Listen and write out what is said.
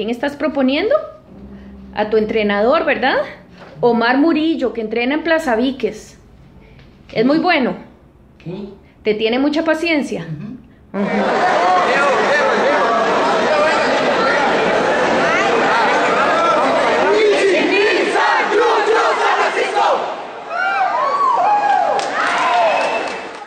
quién estás proponiendo? A tu entrenador, ¿verdad? Omar Murillo, que entrena en Plaza Víquez. Es muy bueno. ¿Qué? ¿Te tiene mucha paciencia?